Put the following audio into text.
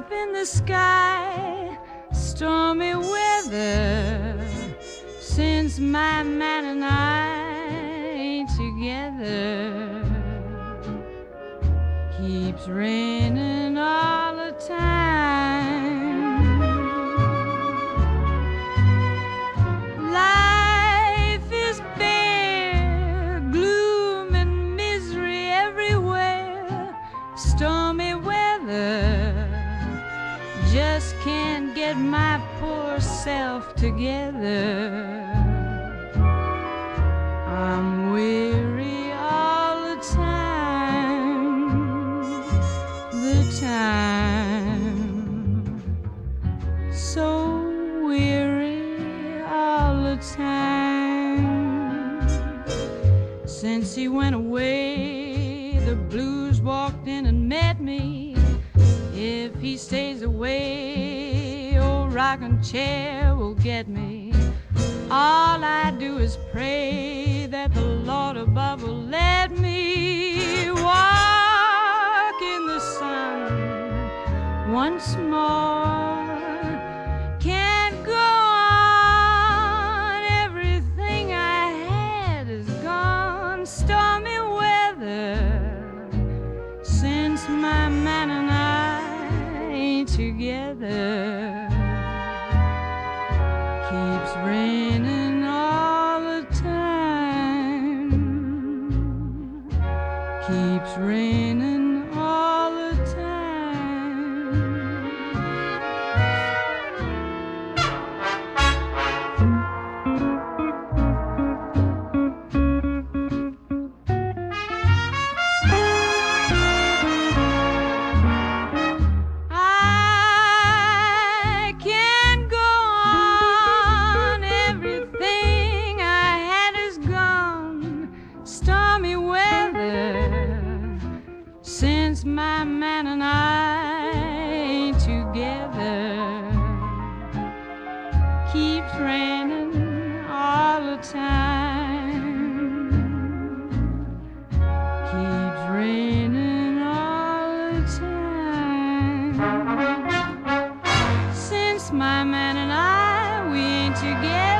the sky, stormy weather. Since my man and I ain't together, keeps raining all the time. Life is bare, gloom and misery everywhere, stormy weather. Just can't get my poor self together. I'm weary all the time, the time, so weary all the time. Since he went away, the blues walked in and met me. He stays away, old rocking chair will get me. All I do is pray that the Lord above will let me walk in the sun once more. Together. Keeps raining all the time. Keeps raining Stormy weather since my man and I ain't together. Keeps raining all the time. Keeps raining all the time. Since my man and I, we ain't together.